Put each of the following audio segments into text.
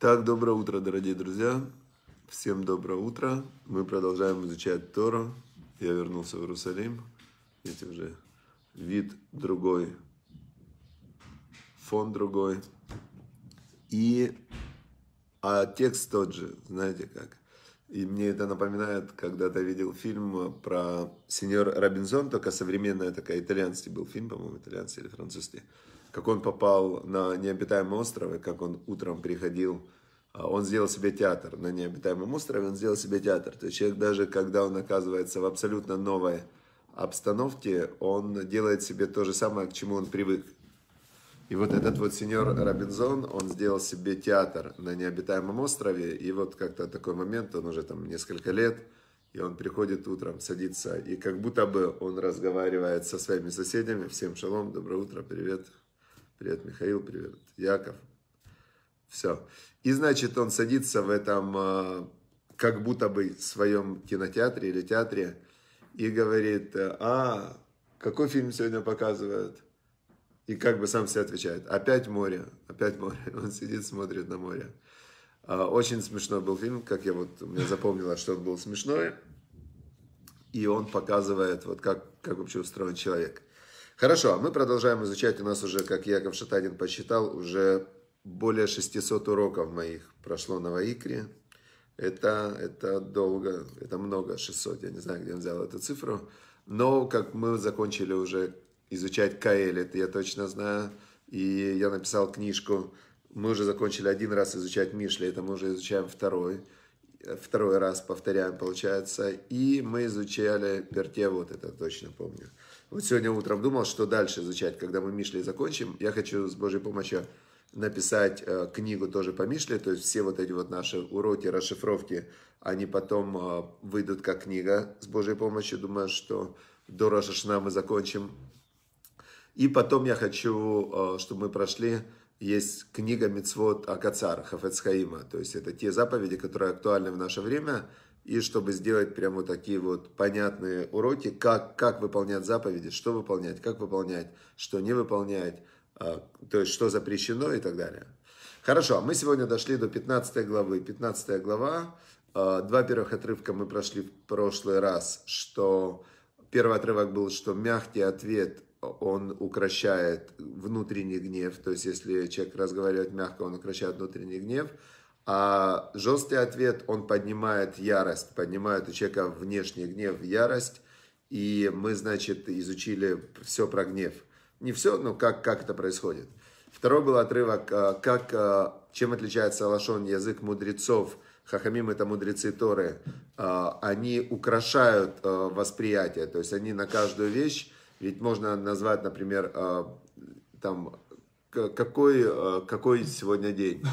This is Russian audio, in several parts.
Так, доброе утро, дорогие друзья. Всем доброе утро. Мы продолжаем изучать Тору. Я вернулся в Иерусалим. Видите, уже вид другой, фон другой. И а текст тот же, знаете как. И мне это напоминает, когда-то видел фильм про сеньор Робинзон, только современная такая, итальянский был фильм, по-моему, итальянский или французский как он попал на необитаемый остров, и как он утром приходил, а, он сделал себе театр на необитаемом острове, он сделал себе театр. То есть человек даже когда он оказывается в абсолютно новой обстановке, он делает себе то же самое, к чему он привык. И вот этот вот сеньор Робинзон, он сделал себе театр на необитаемом острове, и вот как-то такой момент, он уже там несколько лет, и он приходит утром, садится, и как будто бы он разговаривает со своими соседями, всем шалом, доброе утро, привет, Привет, Михаил, привет, Яков. Все. И, значит, он садится в этом, а, как будто бы своем кинотеатре или театре и говорит, а, какой фильм сегодня показывают? И как бы сам себе отвечает, опять море, опять море. Он сидит, смотрит на море. А, очень смешной был фильм, как я вот, у меня запомнилось, что он был смешной. И он показывает, вот как, как вообще устроен человек. Хорошо, а мы продолжаем изучать. У нас уже, как Яков Шатанин посчитал, уже более 600 уроков моих прошло на Ваикре. Это, это долго, это много, 600, я не знаю, где он взял эту цифру. Но как мы закончили уже изучать Каэль, это я точно знаю. И я написал книжку. Мы уже закончили один раз изучать Мишли, это мы уже изучаем второй. Второй раз повторяем, получается. И мы изучали Перте, вот это точно помню. Вот сегодня утром думал, что дальше изучать, когда мы Мишли закончим. Я хочу с Божьей помощью написать э, книгу тоже по Мишле, то есть все вот эти вот наши уроки, расшифровки, они потом э, выйдут как книга с Божьей помощью. Думаю, что до Рошашна мы закончим. И потом я хочу, э, чтобы мы прошли, есть книга Мицвод Акацар, Хафецхаима, то есть это те заповеди, которые актуальны в наше время, и чтобы сделать прям вот такие вот понятные уроки, как, как выполнять заповеди, что выполнять, как выполнять, что не выполнять, а, то есть что запрещено и так далее. Хорошо, мы сегодня дошли до 15 главы. 15 глава, а, два первых отрывка мы прошли в прошлый раз, что первый отрывок был, что мягкий ответ, он укращает внутренний гнев, то есть если человек разговаривает мягко, он укращает внутренний гнев – а жесткий ответ, он поднимает ярость, поднимает у человека внешний гнев, ярость. И мы, значит, изучили все про гнев. Не все, но как, как это происходит. Второй был отрывок, а, как, а, чем отличается лошон язык мудрецов. Хахамим это мудрецы Торы. А, они украшают восприятие, то есть они на каждую вещь, ведь можно назвать, например, там, какой, какой сегодня день.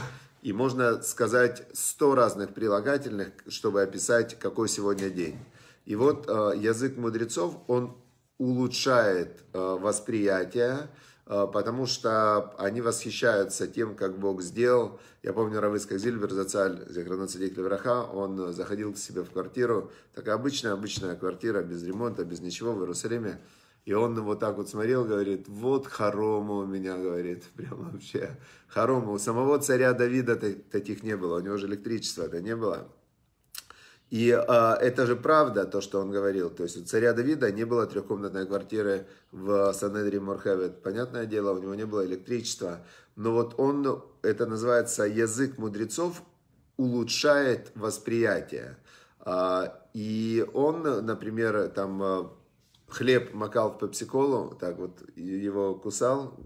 И можно сказать 100 разных прилагательных, чтобы описать, какой сегодня день. И вот э, язык мудрецов, он улучшает э, восприятие, э, потому что они восхищаются тем, как Бог сделал. Я помню, Равыцкак Зильбер, Зацаль, Зехранацадик Левраха, он заходил к себе в квартиру, такая обычная, обычная квартира, без ремонта, без ничего в Иерусалиме. И он вот так вот смотрел, говорит, вот хорома у меня, говорит, прям вообще хорома. У самого царя Давида таких не было, у него же электричества-то не было. И а, это же правда, то, что он говорил. То есть у царя Давида не было трехкомнатной квартиры в Санедре Морхевет. Понятное дело, у него не было электричества. Но вот он, это называется язык мудрецов, улучшает восприятие. А, и он, например, там хлеб макал в пепсиколу, так вот его кусал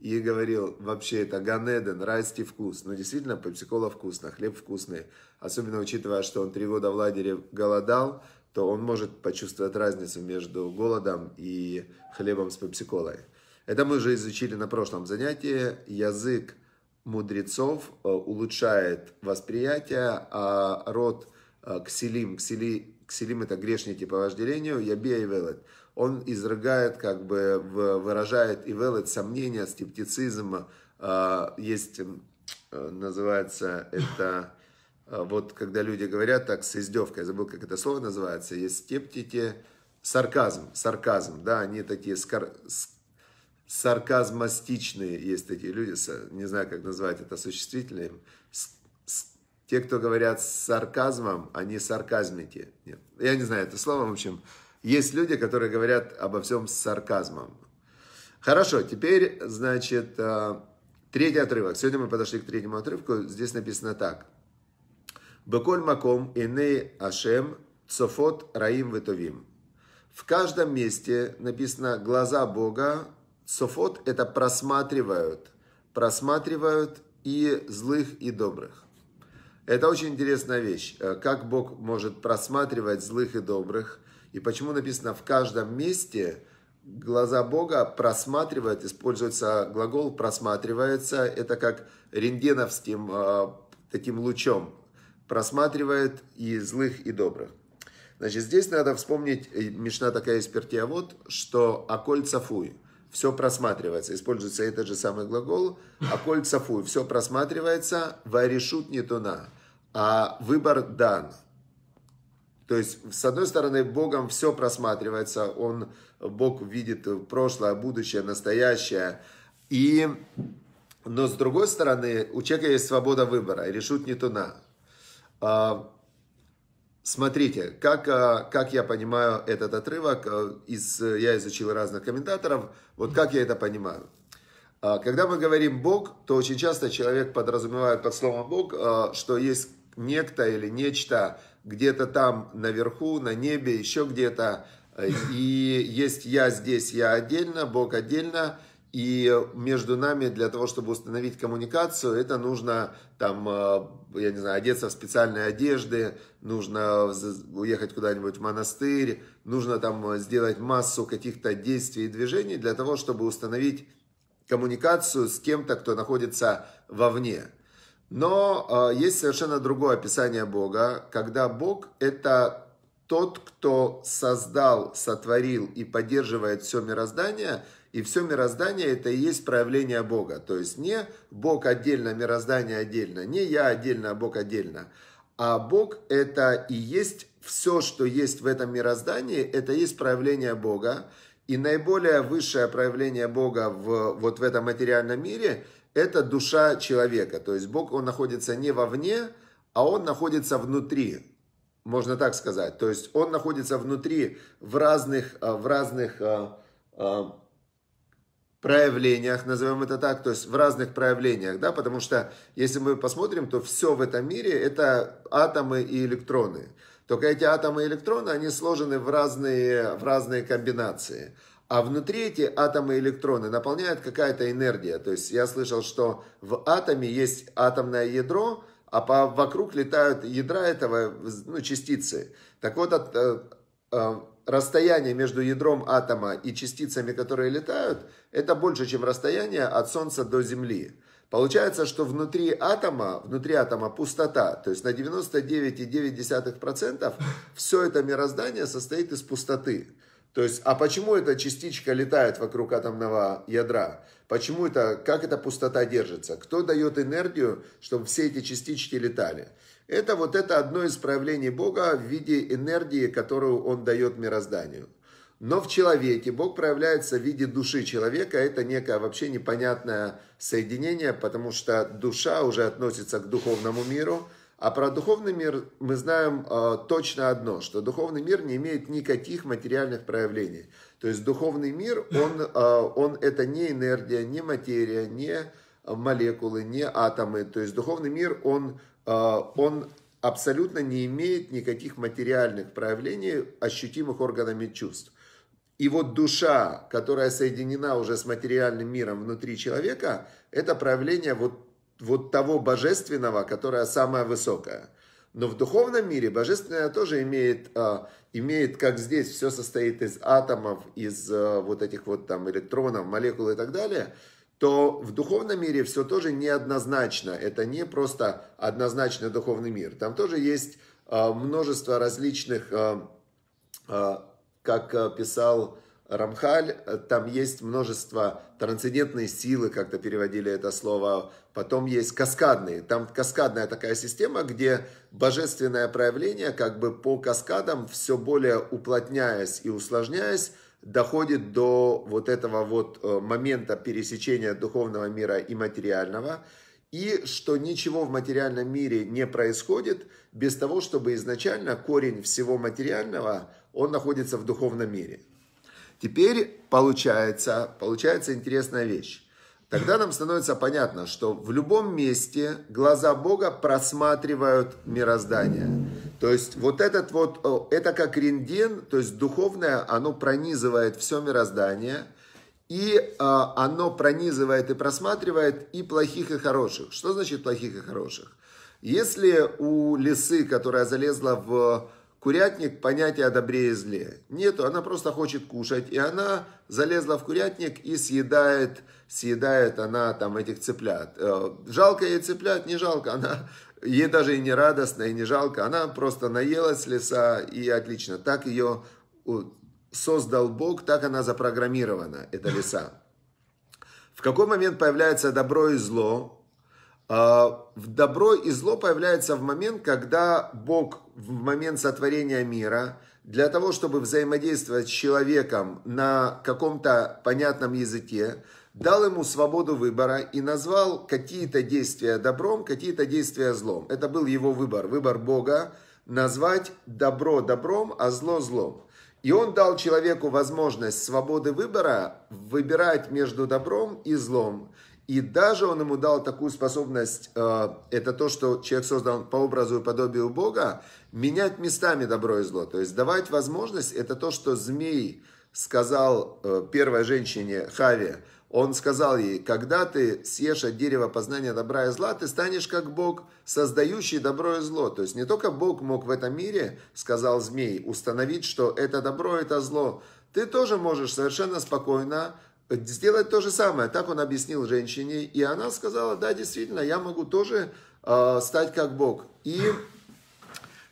и говорил, вообще это Ганеден, райский вкус. Но действительно, пепсикола вкусно, хлеб вкусный. Особенно учитывая, что он три года в лагере голодал, то он может почувствовать разницу между голодом и хлебом с пепсиколой. Это мы уже изучили на прошлом занятии. Язык мудрецов э, улучшает восприятие, а род э, ксилим, ксили, кселим это грешники по вожделению, ябия и велет. Он изрыгает, как бы выражает и велет сомнения, скептицизм. А, есть, э, называется это, э, вот когда люди говорят так с издевкой, я забыл, как это слово называется, есть скептики, сарказм, сарказм, да, они такие скар, сарказмастичные есть такие люди, не знаю, как назвать это существительным, Те, кто говорят с сарказмом, они сарказмики. Нет. Я не знаю это слово, в общем. Есть люди, которые говорят обо всем с сарказмом. Хорошо, теперь, значит, э, третий отрывок. Сегодня мы подошли к третьему отрывку. Здесь написано так. Беколь маком иней ашем цофот раим ветовим. В каждом месте написано глаза Бога. Софот это просматривают. Просматривают и злых, и добрых. Это очень интересная вещь. Э, как Бог может просматривать злых и добрых. И почему написано в каждом месте глаза Бога просматривают, используется глагол просматривается. Это как рентгеновским э, таким лучом. Просматривает и злых, и добрых. Значит, здесь надо вспомнить, Мишна такая есть вот, что аколь цафуй, все просматривается, используется этот же самый глагол, аколь цафуй, все просматривается, варешут не туна а выбор дан. То есть, с одной стороны, Богом все просматривается, Он, Бог видит прошлое, будущее, настоящее. И, но с другой стороны, у человека есть свобода выбора, решут не туна. А, смотрите, как, а, как я понимаю этот отрывок, а, из, я изучил разных комментаторов, вот как я это понимаю. Когда мы говорим Бог, то очень часто человек подразумевает под словом Бог, что есть некто или нечто где-то там наверху, на небе, еще где-то. И есть я здесь, я отдельно, Бог отдельно. И между нами для того, чтобы установить коммуникацию, это нужно там, э, я не знаю, одеться в специальные одежды, нужно уехать куда-нибудь в монастырь, нужно там сделать массу каких-то действий и движений для того, чтобы установить коммуникацию с кем-то, кто находится вовне. Но э, есть совершенно другое описание Бога, когда Бог это тот, кто создал, сотворил и поддерживает все мироздание, и все мироздание это и есть проявление Бога. То есть не Бог отдельно, мироздание отдельно, не я отдельно, а Бог отдельно. А Бог это и есть все, что есть в этом мироздании, это есть проявление Бога. И наиболее высшее проявление Бога в, вот в этом материальном мире – это душа человека. То есть Бог, он находится не вовне, а он находится внутри. Можно так сказать. То есть он находится внутри в разных, э, в разных э, э, проявлениях, назовем это так, то есть в разных проявлениях, да, потому что если мы посмотрим, то все в этом мире это атомы и электроны. Только эти атомы и электроны, они сложены в разные, в разные комбинации. А внутри эти атомы и электроны наполняют какая-то энергия. То есть я слышал, что в атоме есть атомное ядро, а по, вокруг летают ядра этого, ну, частицы. Так вот, от, э, э, расстояние между ядром атома и частицами, которые летают, это больше, чем расстояние от Солнца до Земли. Получается, что внутри атома, внутри атома пустота, то есть на 99,9% все это мироздание состоит из пустоты. То есть, а почему эта частичка летает вокруг атомного ядра? Почему это, как эта пустота держится? Кто дает энергию, чтобы все эти частички летали? Это вот это одно из проявлений Бога в виде энергии, которую Он дает мирозданию. Но в человеке Бог проявляется в виде души человека. Это некое вообще непонятное соединение, потому что душа уже относится к духовному миру, а про духовный мир мы знаем э, точно одно, что духовный мир не имеет никаких материальных проявлений. То есть духовный мир, он, э, он это не энергия, не материя, не молекулы, не атомы. То есть духовный мир, он, э, он абсолютно не имеет никаких материальных проявлений, ощутимых органами чувств. И вот душа, которая соединена уже с материальным миром внутри человека, это проявление вот вот того божественного, которое самое высокое. Но в духовном мире божественное тоже имеет, а, имеет, как здесь, все состоит из атомов, из а, вот этих вот там электронов, молекул и так далее, то в духовном мире все тоже неоднозначно. Это не просто однозначный духовный мир. Там тоже есть а, множество различных, как писал Рамхаль, там есть множество трансцендентной силы, как-то переводили это слово. Потом есть каскадные. Там каскадная такая система, где божественное проявление как бы по каскадам, все более уплотняясь и усложняясь, доходит до вот этого вот э, момента пересечения духовного мира и материального. и что ничего в материальном мире не происходит без того, чтобы изначально корень всего материального, он находится в духовном мире. Теперь получается, получается интересная вещь. Тогда нам становится понятно, что в любом месте глаза Бога просматривают мироздание. То есть вот этот вот, это как рентген, то есть духовное, оно пронизывает все мироздание, и а, оно пронизывает и просматривает и плохих, и хороших. Что значит плохих и хороших? Если у лисы, которая залезла в курятник понятия о добре и зле. Нету, она просто хочет кушать, и она залезла в курятник и съедает, съедает она там этих цыплят. Э, жалко ей цыплят, не жалко, она, ей даже и не радостно, и не жалко, она просто наелась леса, и отлично. Так ее создал Бог, так она запрограммирована, эта леса. В какой момент появляется добро и зло? А, добро и зло появляется в момент, когда Бог в момент сотворения мира для того, чтобы взаимодействовать с человеком на каком-то понятном языке, дал ему свободу выбора и назвал какие-то действия добром, какие-то действия злом. Это был его выбор, выбор Бога, назвать добро добром, а зло злом. И он дал человеку возможность свободы выбора выбирать между добром и злом. И даже он ему дал такую способность, э, это то, что человек создан по образу и подобию Бога, менять местами добро и зло. То есть давать возможность, это то, что змей сказал э, первой женщине Хаве, он сказал ей, когда ты съешь от дерева познания добра и зла, ты станешь как Бог, создающий добро и зло. То есть не только Бог мог в этом мире, сказал змей, установить, что это добро, это зло. Ты тоже можешь совершенно спокойно сделать то же самое. Так он объяснил женщине, и она сказала, да, действительно, я могу тоже э, стать как Бог. И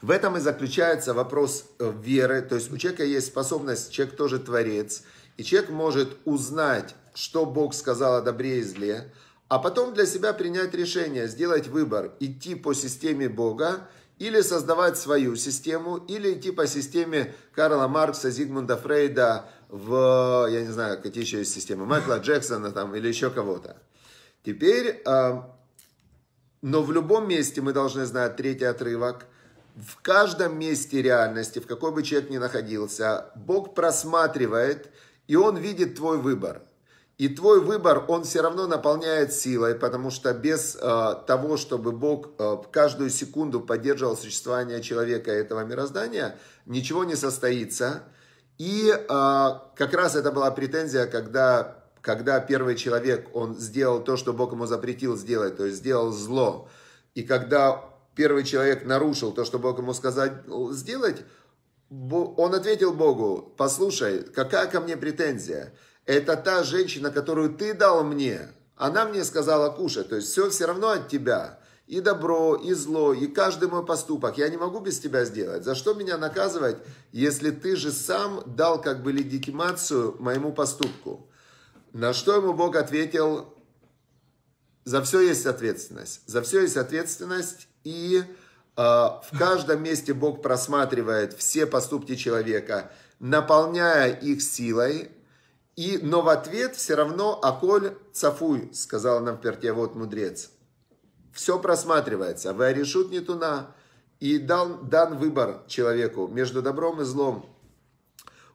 в этом и заключается вопрос э, веры. То есть у человека есть способность, человек тоже творец, и человек может узнать, что Бог сказал о добре и зле, а потом для себя принять решение, сделать выбор, идти по системе Бога или создавать свою систему, или идти по системе Карла Маркса, Зигмунда Фрейда, в, я не знаю, какие еще есть системы, Майкла Джексона там или еще кого-то. Теперь, э, но в любом месте мы должны знать третий отрывок. В каждом месте реальности, в какой бы человек ни находился, Бог просматривает, и Он видит твой выбор. И твой выбор, он все равно наполняет силой, потому что без э, того, чтобы Бог э, каждую секунду поддерживал существование человека и этого мироздания, ничего не состоится. И э, как раз это была претензия, когда, когда первый человек, он сделал то, что Бог ему запретил сделать, то есть сделал зло. И когда первый человек нарушил то, что Бог ему сказал сделать, он ответил Богу, послушай, какая ко мне претензия? Это та женщина, которую ты дал мне. Она мне сказала кушать, то есть все все равно от тебя и добро, и зло, и каждый мой поступок. Я не могу без тебя сделать. За что меня наказывать, если ты же сам дал как бы легитимацию моему поступку? На что ему Бог ответил, за все есть ответственность. За все есть ответственность, и э, в каждом месте Бог просматривает все поступки человека, наполняя их силой, и, но в ответ все равно «Аколь цафуй», сказал нам Пертьевод мудрец – все просматривается. Вы решут не туна. И дан, дан выбор человеку между добром и злом.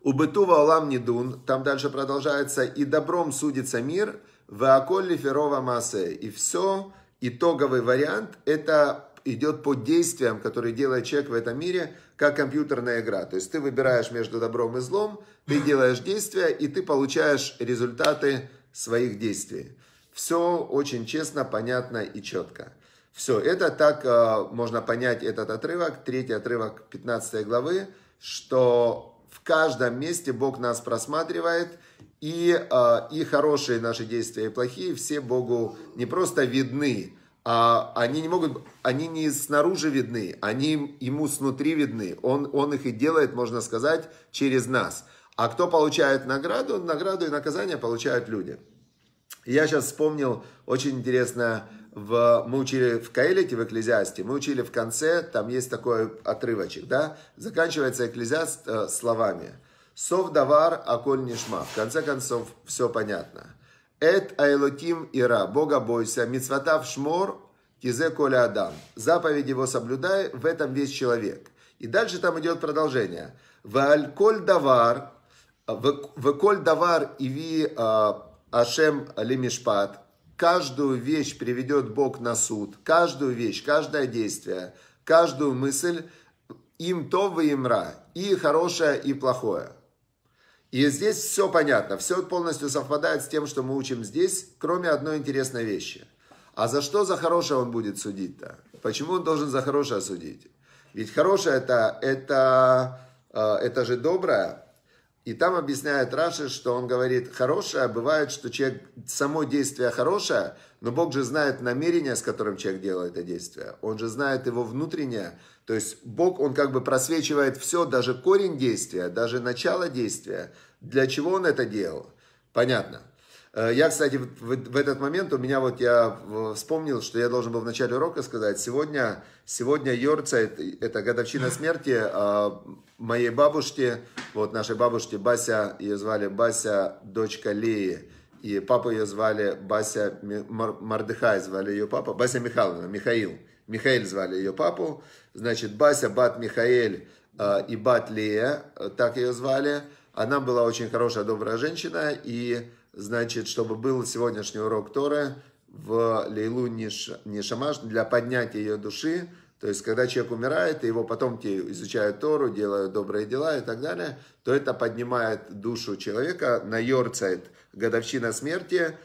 У бытува олам не дун, там дальше продолжается, и добром судится мир, в аколли ферова массе. И все, итоговый вариант, это идет по действиям, которые делает человек в этом мире, как компьютерная игра. То есть ты выбираешь между добром и злом, ты делаешь действия, и ты получаешь результаты своих действий. Все очень честно, понятно и четко. Все, это так э, можно понять этот отрывок, третий отрывок 15 главы, что в каждом месте Бог нас просматривает, и, э, и хорошие наши действия, и плохие, все Богу не просто видны, а они не могут, они не снаружи видны, они ему снутри видны. Он, он их и делает, можно сказать, через нас. А кто получает награду? Награду и наказание получают люди. Я сейчас вспомнил очень интересно, в, мы учили в Каэлите, в Экклезиасте, мы учили в конце, там есть такой отрывочек, да, заканчивается Экклезиаст э, словами. Сов давар, аколь нишма. В конце концов, все понятно. Эт айлотим ира, Бога бойся, мицватав шмор, тизе коля адам. Заповедь его соблюдай, в этом весь человек. И дальше там идет продолжение. Валь коль давар, в коль давар иви а, ашем лимишпат. Каждую вещь приведет Бог на суд. Каждую вещь, каждое действие, каждую мысль. Им то вы имра. И хорошее, и плохое. И здесь все понятно, все полностью совпадает с тем, что мы учим здесь, кроме одной интересной вещи. А за что за хорошее он будет судить-то? Почему он должен за хорошее судить? Ведь хорошее это, это, это же доброе. И там объясняет Раши, что он говорит, хорошее бывает, что человек, само действие хорошее, но Бог же знает намерение, с которым человек делает это действие. Он же знает его внутреннее. То есть Бог, он как бы просвечивает все, даже корень действия, даже начало действия. Для чего он это делал? Понятно. Э, я, кстати, в, этот момент у меня вот я вспомнил, что я должен был в начале урока сказать, сегодня, сегодня Йорца, это годовщина смерти а, моей бабушки, вот нашей бабушки Бася, ее звали Бася, дочка Леи, и папу ее звали Бася Мардыхай, звали ее папа, Бася Михайловна, Михаил, Михаил звали ее папу, значит, Бася, Бат Михаэль а, и Бат Лея, так ее звали, она была очень хорошая, добрая женщина, и значит, чтобы был сегодняшний урок Торы в Лейлу Нишамаш для поднятия ее души. То есть, когда человек умирает, и его потом те изучают Тору, делают добрые дела и так далее, то это поднимает душу человека на Йорцайт, годовщина смерти,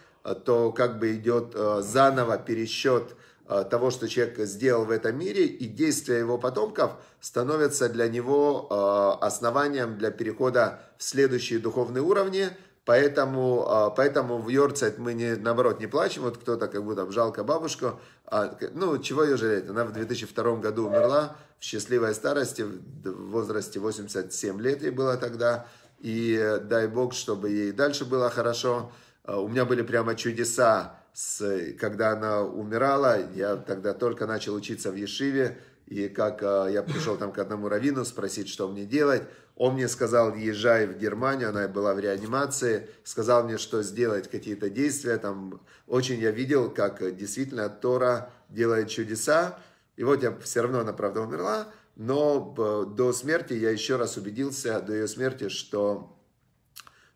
то как бы идет э, заново пересчет э, того, что человек сделал в этом мире, и действия его потомков становятся для него э, основанием для перехода в следующие духовные уровни – Поэтому, а, поэтому в Йорцайт мы не, наоборот не плачем, вот кто-то как будто жалко бабушку, а, ну чего ее жалеть, она в 2002 году умерла в счастливой старости, в возрасте 87 лет ей было тогда, и дай бог, чтобы ей дальше было хорошо. А, у меня были прямо чудеса, с, когда она умирала, я тогда только начал учиться в Ешиве, и как я пришел там к одному раввину спросить, что мне делать, он мне сказал, езжай в Германию, она была в реанимации, сказал мне, что сделать какие-то действия. Там очень я видел, как действительно Тора делает чудеса. И вот я все равно, она правда умерла, но до смерти я еще раз убедился, до ее смерти, что,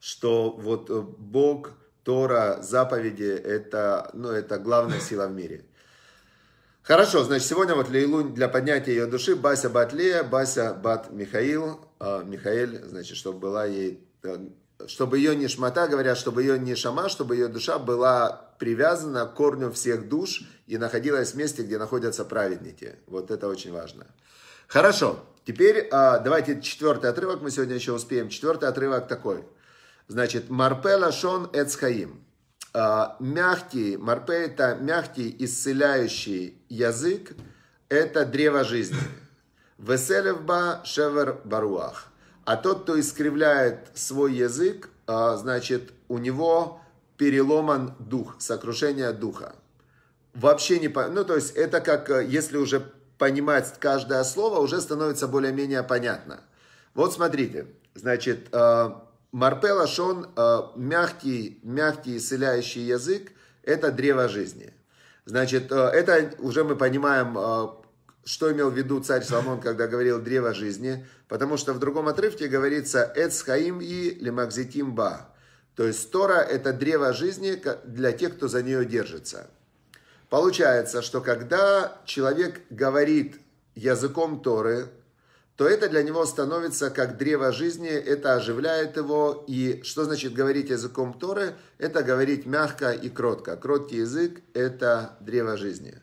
что вот Бог, Тора, заповеди, это, ну, это главная сила в мире. Хорошо, значит, сегодня вот Лейлунь для поднятия ее души, Бася Бат Лея, Бася Бат Михаил, э, Михаэль, значит, чтобы была ей, э, чтобы ее не шмата, говорят, чтобы ее не шама, чтобы ее душа была привязана к корню всех душ и находилась в месте, где находятся праведники. Вот это очень важно. Хорошо, теперь э, давайте четвертый отрывок, мы сегодня еще успеем. Четвертый отрывок такой. Значит, Марпела Шон Эцхаим. А, мягкий, марпе это мягкий, исцеляющий язык, это древо жизни. Веселевба шевер баруах. А тот, кто искривляет свой язык, а, значит, у него переломан дух, сокрушение духа. Вообще не... Ну, то есть, это как, э, если уже понимать каждое слово, уже становится более-менее понятно. Вот смотрите, значит, а, Марпе Лашон, э, мягкий, мягкий исцеляющий язык, это древо жизни. Значит, э, это уже мы понимаем, э, что имел в виду царь Соломон, когда говорил древо жизни, потому что в другом отрывке говорится «Эц хаим и лемакзитим ба». То есть Тора – это древо жизни для тех, кто за нее держится. Получается, что когда человек говорит языком Торы, то это для него становится как древо жизни, это оживляет его. И что значит говорить языком Торы? Это говорить мягко и кротко. Кроткий язык – это древо жизни.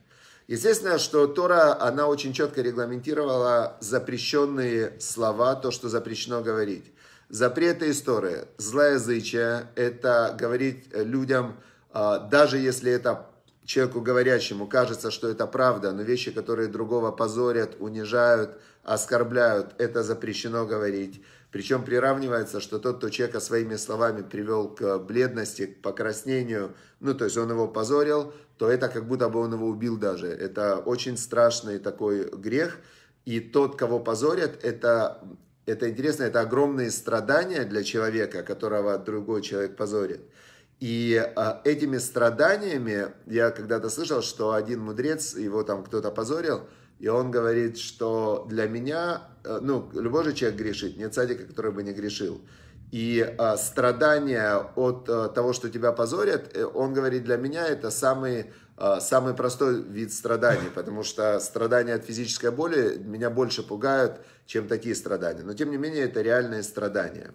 Естественно, что Тора, она очень четко регламентировала запрещенные слова, то, что запрещено говорить. Запреты из Торы, злоязычие – это говорить людям, а, даже если это человеку говорящему кажется, что это правда, но вещи, которые другого позорят, унижают, оскорбляют, это запрещено говорить. Причем приравнивается, что тот, кто человека своими словами привел к бледности, к покраснению, ну, то есть он его позорил, то это как будто бы он его убил даже. Это очень страшный такой грех. И тот, кого позорят, это, это интересно, это огромные страдания для человека, которого другой человек позорит. И а, этими страданиями, я когда-то слышал, что один мудрец, его там кто-то позорил, и он говорит, что для меня, э, ну, любой же человек грешит, нет садика, который бы не грешил. И а, страдания от а, того, что тебя позорят, э, он говорит, для меня это самый, а, самый простой вид страданий, потому что страдания от физической боли меня больше пугают, чем такие страдания. Но тем не менее, это реальные страдания.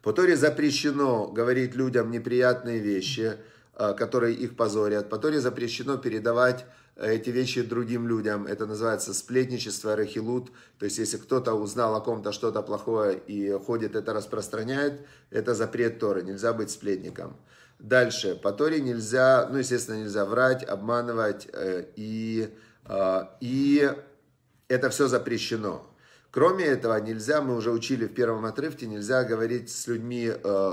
По Торе запрещено говорить людям неприятные вещи, а, которые их позорят. По Торе запрещено передавать эти вещи другим людям. Это называется сплетничество, рахилут. То есть, если кто-то узнал о ком-то что-то плохое и ходит, это распространяет, это запрет Торы. Нельзя быть сплетником. Дальше. По Торе нельзя, ну, естественно, нельзя врать, обманывать. Э, и, э, и это все запрещено. Кроме этого, нельзя, мы уже учили в первом отрывке, нельзя говорить с людьми э,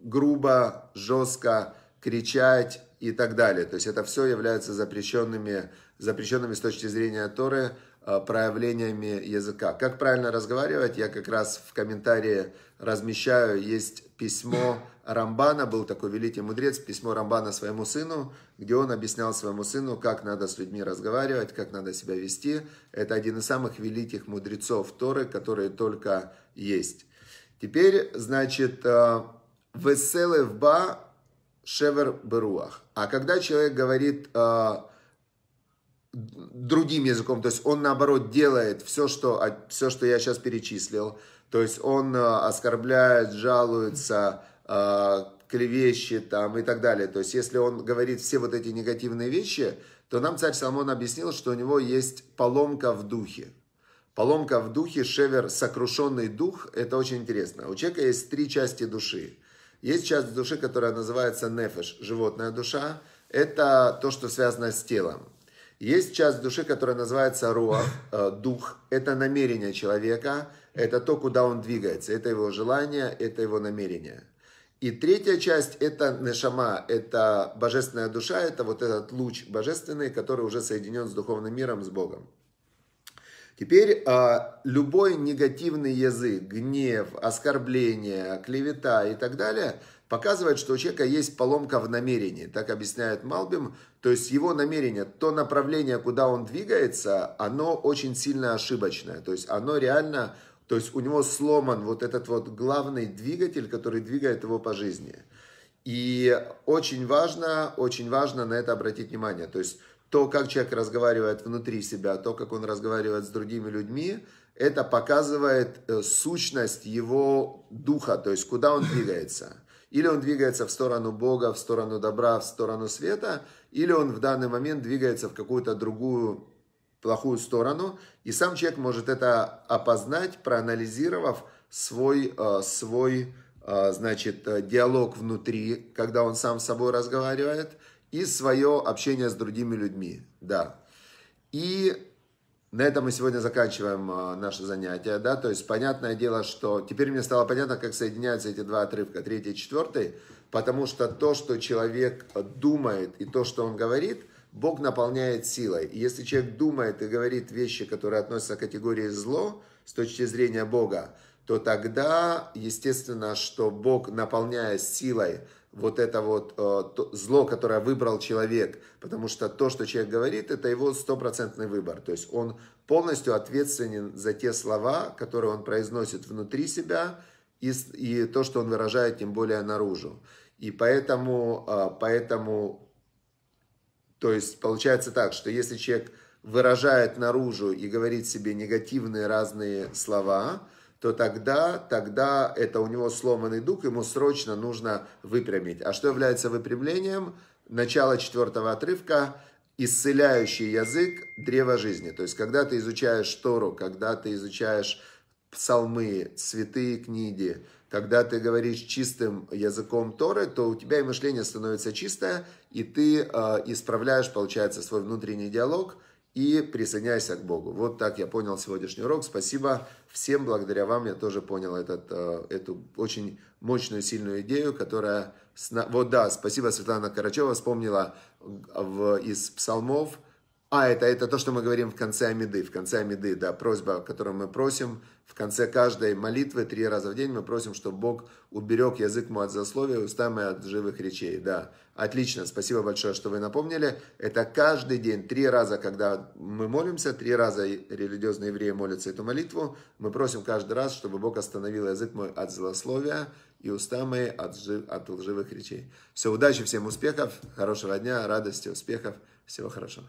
грубо, жестко, кричать, и так далее. То есть это все является запрещенными, запрещенными с точки зрения Торы а, проявлениями языка. Как правильно разговаривать, я как раз в комментарии размещаю, есть письмо Рамбана, был такой великий мудрец, письмо Рамбана своему сыну, где он объяснял своему сыну, как надо с людьми разговаривать, как надо себя вести. Это один из самых великих мудрецов Торы, которые только есть. Теперь, значит, а, Веселевба шевер беруах. А когда человек говорит э, другим языком, то есть он наоборот делает все, что, все, что я сейчас перечислил, то есть он э, оскорбляет, жалуется, э, клевещет там, и так далее. То есть если он говорит все вот эти негативные вещи, то нам царь Соломон объяснил, что у него есть поломка в духе. Поломка в духе, шевер, сокрушенный дух, это очень интересно. У человека есть три части души. Есть часть души, которая называется нефеш, животная душа. Это то, что связано с телом. Есть часть души, которая называется руах, э, дух. Это намерение человека, это то, куда он двигается. Это его желание, это его намерение. И третья часть это нешама, это божественная душа, это вот этот луч божественный, который уже соединен с духовным миром, с Богом. Теперь а, любой негативный язык, гнев, оскорбление, клевета и так далее показывает, что у человека есть поломка в намерении. Так объясняет Малбим. То есть его намерение, то направление, куда он двигается, оно очень сильно ошибочное. То есть оно реально, то есть у него сломан вот этот вот главный двигатель, который двигает его по жизни. И очень важно, очень важно на это обратить внимание. То есть то, как человек разговаривает внутри себя, то, как он разговаривает с другими людьми, это показывает э, сущность его духа, то есть куда он двигается. Или он двигается в сторону Бога, в сторону добра, в сторону света, или он в данный момент двигается в какую-то другую плохую сторону. И сам человек может это опознать, проанализировав свой, э, свой э, значит, диалог внутри, когда он сам с собой разговаривает – и свое общение с другими людьми. Да. И на этом мы сегодня заканчиваем а, наше занятие, да, то есть понятное дело, что теперь мне стало понятно, как соединяются эти два отрывка, третий и четвертый, потому что то, что человек думает и то, что он говорит, Бог наполняет силой. И если человек думает и говорит вещи, которые относятся к категории зло с точки зрения Бога, то тогда, естественно, что Бог, наполняя силой вот это вот э, зло, которое выбрал человек, потому что то, что человек говорит, это его стопроцентный выбор. То есть он полностью ответственен за те слова, которые он произносит внутри себя и, и то, что он выражает, тем более наружу. И поэтому, э, поэтому, то есть получается так, что если человек выражает наружу и говорит себе негативные разные слова, то тогда, тогда это у него сломанный дух, ему срочно нужно выпрямить. А что является выпрямлением? Начало четвертого отрывка исцеляющий язык древа жизни. То есть, когда ты изучаешь Тору, когда ты изучаешь псалмы, святые книги, когда ты говоришь чистым языком Торы, то у тебя и мышление становится чистое, и ты э, исправляешь, получается, свой внутренний диалог – и присоединяйся к Богу. Вот так я понял сегодняшний урок. Спасибо всем. Благодаря вам я тоже понял этот, э, эту очень мощную, сильную идею, которая... Вот да, спасибо, Светлана Карачева вспомнила в, из псалмов А, это, это то, что мы говорим в конце Амиды. В конце Амиды, да, просьба, которую мы просим. В конце каждой молитвы три раза в день мы просим, чтобы Бог уберег язык мой от злословия, уста мои от живых речей. Да, отлично, спасибо большое, что вы напомнили. Это каждый день, три раза, когда мы молимся, три раза религиозные евреи молятся эту молитву. Мы просим каждый раз, чтобы Бог остановил язык мой от злословия и уста мои от, жив, от лживых речей. Все, удачи, всем успехов, хорошего дня, радости, успехов. Всего хорошего.